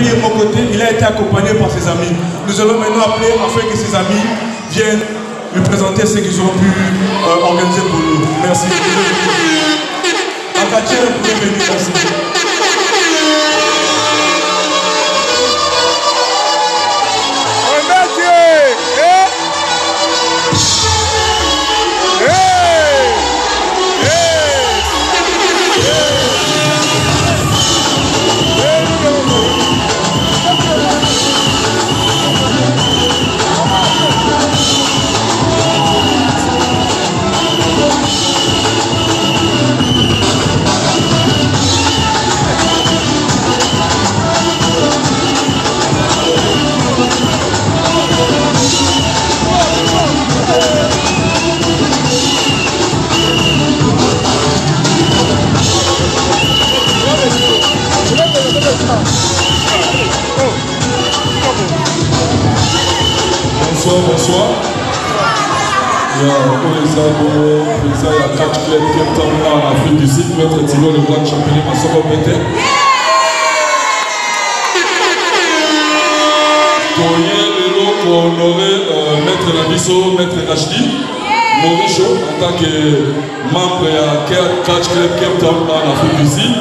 De mon côté, il a été accompagné par ses amis. Nous allons maintenant appeler afin que ses amis viennent lui présenter ce qu'ils ont pu euh, organiser pour nous. Merci. merci. bonsoir, bonsoir. Ya, kolesa bongo, kolesa ya catch club Cape Town en Afrique du Sud, euh, maître Thibault le Black Championnat Masoko Pété. Toye lelo kohonoré maître na biso, maître Ashdi, Mauricio, en tant que membre ya catch club Cape Town en Afrique du Sud.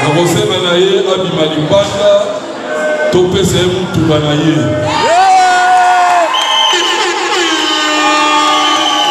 Na kosema na ye abima libanda topesa ye motuka na ye. Yeah!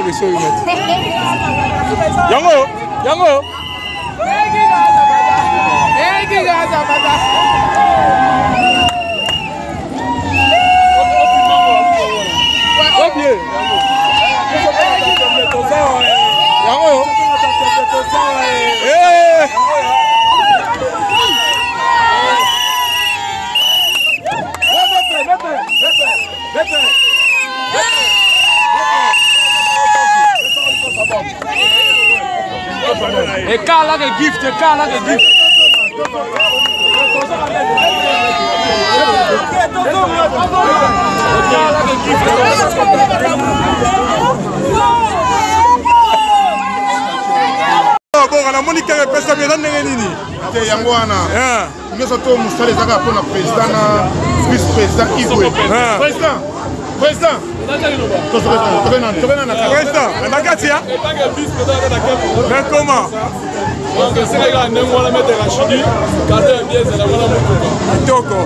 to be so much. Yango, yango. Egi gaza bata. Egi gaza bata. eka like a gift eka like a gift boka namoni kaka epesami eza ndenge nini te yango wana eh. nyonso to mosala ezaka mpona président na vice eh. président igwe président président président na kati ya mais comment esekaka ndenge wana meteka chidi karte ya biezela wana motuka toko